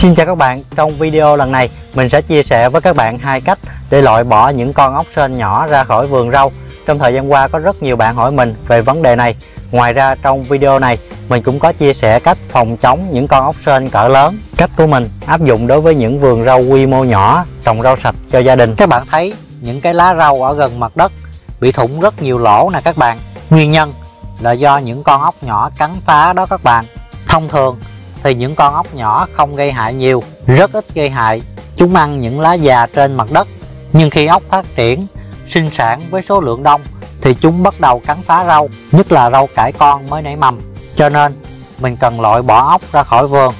Xin chào các bạn, trong video lần này mình sẽ chia sẻ với các bạn hai cách để loại bỏ những con ốc sên nhỏ ra khỏi vườn rau. Trong thời gian qua có rất nhiều bạn hỏi mình về vấn đề này. Ngoài ra trong video này mình cũng có chia sẻ cách phòng chống những con ốc sên cỡ lớn. Cách của mình áp dụng đối với những vườn rau quy mô nhỏ, trồng rau sạch cho gia đình. Các bạn thấy những cái lá rau ở gần mặt đất bị thủng rất nhiều lỗ nè các bạn. Nguyên nhân là do những con ốc nhỏ cắn phá đó các bạn. Thông thường thì những con ốc nhỏ không gây hại nhiều, rất ít gây hại. Chúng ăn những lá già trên mặt đất. Nhưng khi ốc phát triển, sinh sản với số lượng đông thì chúng bắt đầu cắn phá rau, nhất là rau cải con mới nảy mầm. Cho nên mình cần loại bỏ ốc ra khỏi vườn.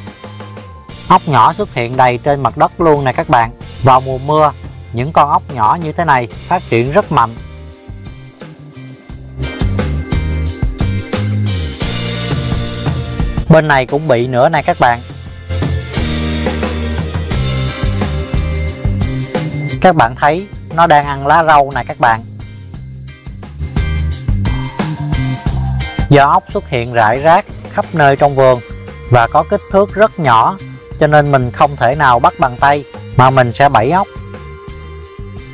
Ốc nhỏ xuất hiện đầy trên mặt đất luôn nè các bạn. Vào mùa mưa, những con ốc nhỏ như thế này phát triển rất mạnh bên này cũng bị nữa này các bạn. Các bạn thấy nó đang ăn lá rau này các bạn. Do ốc xuất hiện rải rác khắp nơi trong vườn và có kích thước rất nhỏ, cho nên mình không thể nào bắt bằng tay, mà mình sẽ bẫy ốc.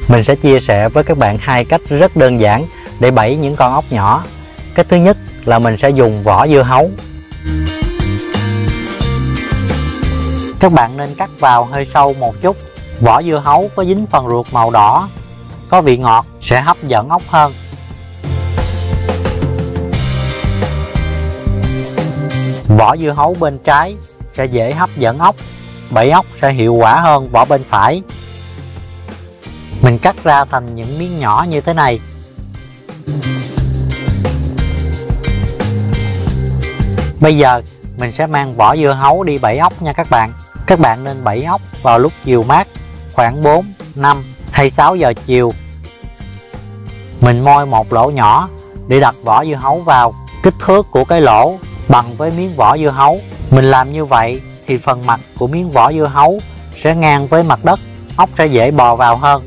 Mình sẽ chia sẻ với các bạn hai cách rất đơn giản để bẫy những con ốc nhỏ. Cách thứ nhất là mình sẽ dùng vỏ dưa hấu. Các bạn nên cắt vào hơi sâu một chút. Vỏ dưa hấu có dính phần ruột màu đỏ, có vị ngọt sẽ hấp dẫn ốc hơn. Vỏ dưa hấu bên trái sẽ dễ hấp dẫn ốc, bẫy ốc sẽ hiệu quả hơn vỏ bên phải. Mình cắt ra thành những miếng nhỏ như thế này. Bây giờ mình sẽ mang vỏ dưa hấu đi bẫy ốc nha các bạn. Các bạn nên bẫy ốc vào lúc chiều mát khoảng 4, 5 hay 6 giờ chiều. Mình moi một lỗ nhỏ để đặt vỏ dưa hấu vào. Kích thước của cái lỗ bằng với miếng vỏ dưa hấu. Mình làm như vậy thì phần mặt của miếng vỏ dưa hấu sẽ ngang với mặt đất, ốc sẽ dễ bò vào hơn.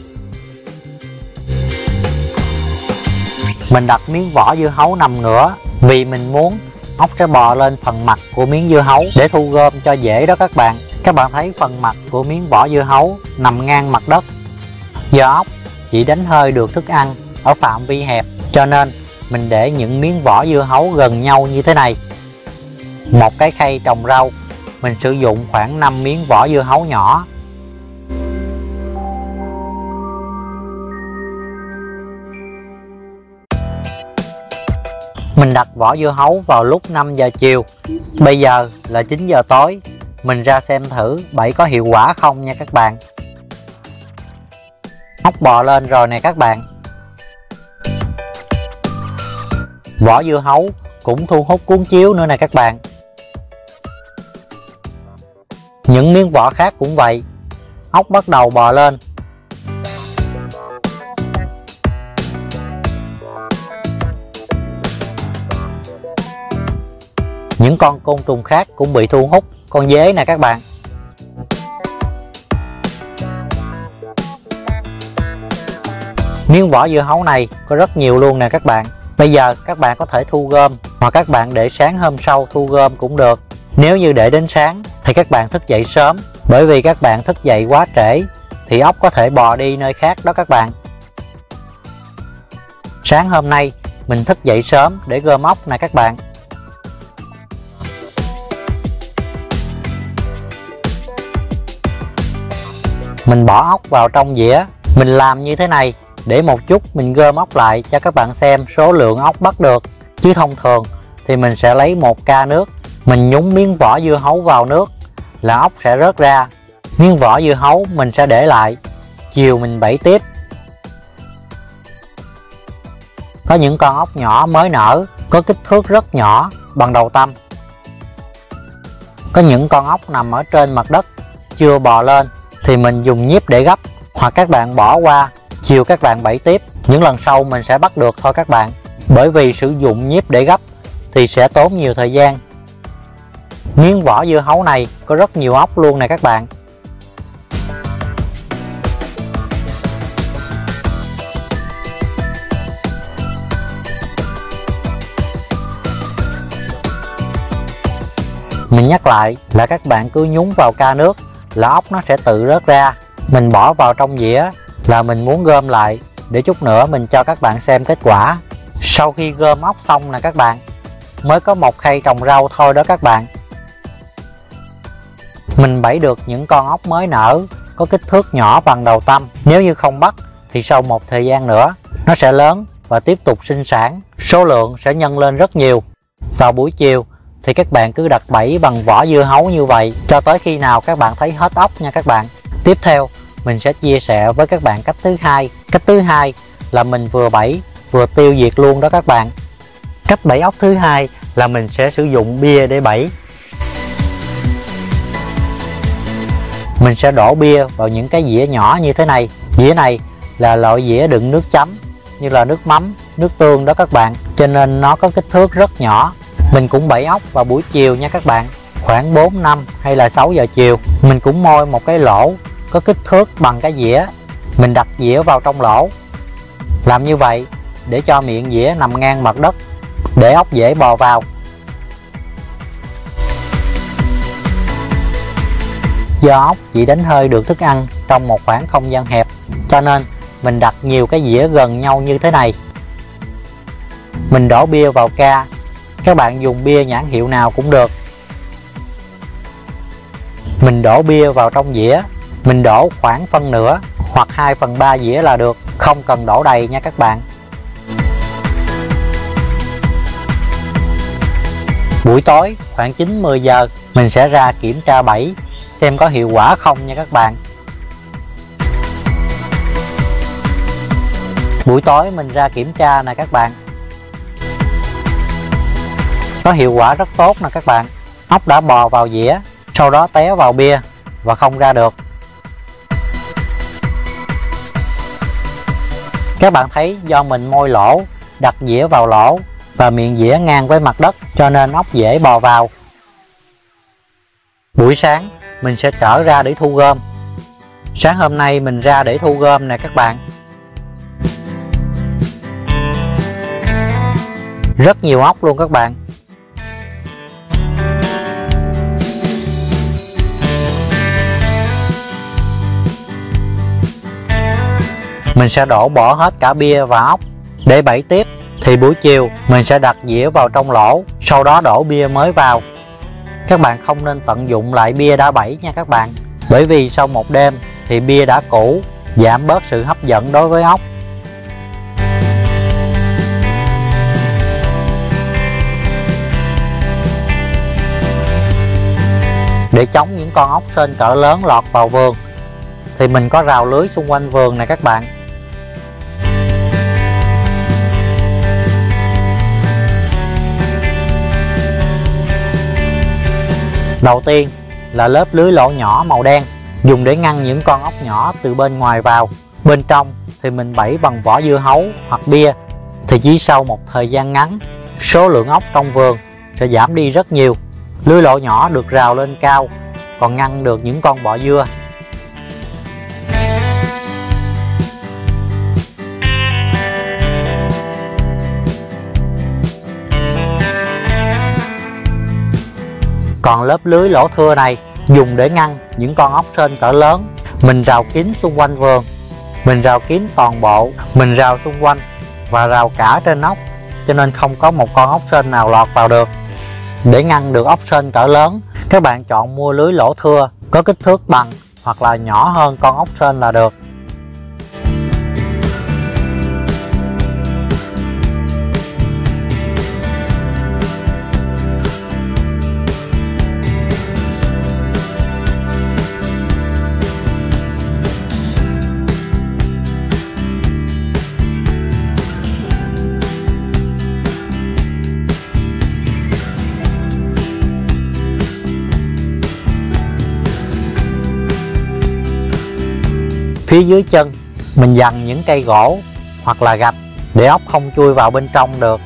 Mình đặt miếng vỏ dưa hấu nằm ngửa vì mình muốn ốc sẽ bò lên phần mặt của miếng dưa hấu để thu gom cho dễ đó các bạn các bạn thấy phần mặt của miếng vỏ dưa hấu nằm ngang mặt đất. Do ốc chỉ đánh hơi được thức ăn ở phạm vi hẹp, cho nên mình để những miếng vỏ dưa hấu gần nhau như thế này. Một cái khay trồng rau, mình sử dụng khoảng 5 miếng vỏ dưa hấu nhỏ. Mình đặt vỏ dưa hấu vào lúc 5 giờ chiều. Bây giờ là 9 giờ tối mình ra xem thử bẫy có hiệu quả không nha các bạn. Ốc bò lên rồi nè các bạn. Vỏ dưa hấu cũng thu hút cuốn chiếu nữa nè các bạn. Những miếng vỏ khác cũng vậy. Ốc bắt đầu bò lên. Những con côn trùng khác cũng bị thu hút con dế nè các bạn. Miếng vỏ dưa hấu này có rất nhiều luôn nè các bạn. Bây giờ các bạn có thể thu gom hoặc các bạn để sáng hôm sau thu gom cũng được. Nếu như để đến sáng thì các bạn thức dậy sớm, bởi vì các bạn thức dậy quá trễ thì ốc có thể bò đi nơi khác đó các bạn. Sáng hôm nay mình thức dậy sớm để gom ốc nè các bạn. Mình bỏ ốc vào trong dĩa. Mình làm như thế này để một chút mình gom ốc lại cho các bạn xem số lượng ốc bắt được. Chứ thông thường thì mình sẽ lấy một ca nước, mình nhúng miếng vỏ dưa hấu vào nước là ốc sẽ rớt ra. Miếng vỏ dưa hấu mình sẽ để lại. Chiều mình bẫy tiếp. Có những con ốc nhỏ mới nở, có kích thước rất nhỏ bằng đầu tâm. Có những con ốc nằm ở trên mặt đất, chưa bò lên thì mình dùng nhíp để gấp, hoặc các bạn bỏ qua, chiều các bạn bẫy tiếp. Những lần sau mình sẽ bắt được thôi các bạn. Bởi vì sử dụng nhíp để gấp thì sẽ tốn nhiều thời gian. Miếng vỏ dưa hấu này có rất nhiều ốc luôn nè các bạn. Mình nhắc lại là các bạn cứ nhúng vào ca nước là ốc nó sẽ tự rớt ra. Mình bỏ vào trong dĩa là mình muốn gom lại. Để chút nữa mình cho các bạn xem kết quả. Sau khi gom ốc xong nè các bạn, mới có một khay trồng rau thôi đó các bạn. Mình bẫy được những con ốc mới nở, có kích thước nhỏ bằng đầu tâm. Nếu như không bắt, thì sau một thời gian nữa, nó sẽ lớn và tiếp tục sinh sản. Số lượng sẽ nhân lên rất nhiều. Vào buổi chiều thì các bạn cứ đặt bẫy bằng vỏ dưa hấu như vậy, cho tới khi nào các bạn thấy hết ốc nha các bạn. Tiếp theo, mình sẽ chia sẻ với các bạn cách thứ hai. Cách thứ hai là mình vừa bẫy, vừa tiêu diệt luôn đó các bạn. Cách bẫy ốc thứ hai là mình sẽ sử dụng bia để bẫy. Mình sẽ đổ bia vào những cái dĩa nhỏ như thế này. Dĩa này là loại dĩa đựng nước chấm, như là nước mắm, nước tương đó các bạn. Cho nên nó có kích thước rất nhỏ mình cũng bẫy ốc vào buổi chiều nha các bạn. Khoảng 4 năm hay là 6 giờ chiều, mình cũng môi một cái lỗ, có kích thước bằng cái dĩa. Mình đặt dĩa vào trong lỗ. Làm như vậy để cho miệng dĩa nằm ngang mặt đất, để ốc dễ bò vào. Do ốc chỉ đánh hơi được thức ăn trong một khoảng không gian hẹp, cho nên mình đặt nhiều cái dĩa gần nhau như thế này. Mình đổ bia vào ca các bạn dùng bia nhãn hiệu nào cũng được. Mình đổ bia vào trong dĩa, mình đổ khoảng phân nửa hoặc 2 phần 3 dĩa là được, không cần đổ đầy nha các bạn. Buổi tối khoảng 9-10 giờ, mình sẽ ra kiểm tra bẫy, xem có hiệu quả không nha các bạn. Buổi tối mình ra kiểm tra nè các bạn có hiệu quả rất tốt nè các bạn. Ốc đã bò vào dĩa, sau đó té vào bia và không ra được. Các bạn thấy do mình môi lỗ, đặt dĩa vào lỗ và miệng dĩa ngang với mặt đất cho nên ốc dễ bò vào. Buổi sáng, mình sẽ trở ra để thu gom. Sáng hôm nay mình ra để thu gom nè các bạn. Rất nhiều ốc luôn các bạn. Mình sẽ đổ bỏ hết cả bia và ốc. Để bẫy tiếp, thì buổi chiều, mình sẽ đặt dĩa vào trong lỗ, sau đó đổ bia mới vào. Các bạn không nên tận dụng lại bia đã bẫy nha các bạn, bởi vì sau một đêm, thì bia đã cũ, giảm bớt sự hấp dẫn đối với ốc. Để chống những con ốc sên cỡ lớn lọt vào vườn, thì mình có rào lưới xung quanh vườn này các bạn. Đầu tiên là lớp lưới lỗ nhỏ màu đen, dùng để ngăn những con ốc nhỏ từ bên ngoài vào. Bên trong thì mình bẫy bằng vỏ dưa hấu hoặc bia thì chỉ sau một thời gian ngắn, số lượng ốc trong vườn sẽ giảm đi rất nhiều. Lưới lỗ nhỏ được rào lên cao, còn ngăn được những con bọ dưa còn lớp lưới lỗ thưa này dùng để ngăn những con ốc sên cỡ lớn. Mình rào kín xung quanh vườn, mình rào kín toàn bộ, mình rào xung quanh và rào cả trên ốc, cho nên không có một con ốc sên nào lọt vào được. Để ngăn được ốc sên cỡ lớn, các bạn chọn mua lưới lỗ thưa có kích thước bằng hoặc là nhỏ hơn con ốc sên là được. Phía dưới chân, mình dằn những cây gỗ hoặc là gạch để ốc không chui vào bên trong được.